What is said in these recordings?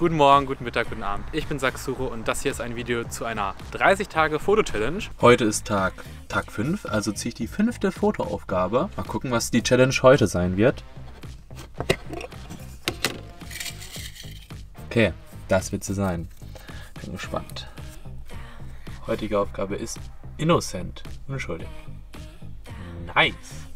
Guten Morgen, guten Mittag, guten Abend. Ich bin Saxuro und das hier ist ein Video zu einer 30-Tage-Foto-Challenge. Heute ist Tag, Tag 5, also ziehe ich die fünfte Fotoaufgabe. Mal gucken, was die Challenge heute sein wird. Okay, das wird sie sein. Bin gespannt. Heutige Aufgabe ist Innocent, unschuldig. Nice.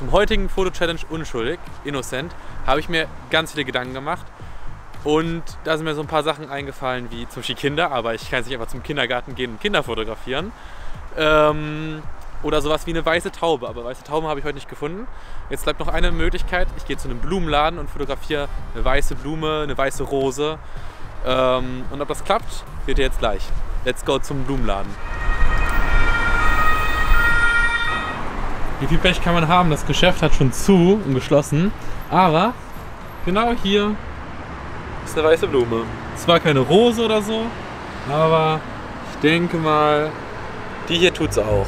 Zum heutigen Foto-Challenge Unschuldig, Innocent, habe ich mir ganz viele Gedanken gemacht. Und da sind mir so ein paar Sachen eingefallen, wie zum Beispiel Kinder, aber ich kann jetzt nicht einfach zum Kindergarten gehen und Kinder fotografieren. Ähm, oder sowas wie eine weiße Taube, aber weiße Tauben habe ich heute nicht gefunden. Jetzt bleibt noch eine Möglichkeit, ich gehe zu einem Blumenladen und fotografiere eine weiße Blume, eine weiße Rose. Ähm, und ob das klappt, seht ihr jetzt gleich. Let's go zum Blumenladen. Wie viel Pech kann man haben? Das Geschäft hat schon zu und geschlossen. Aber genau hier ist eine weiße Blume. Zwar keine Rose oder so, aber ich denke mal, die hier tut's auch.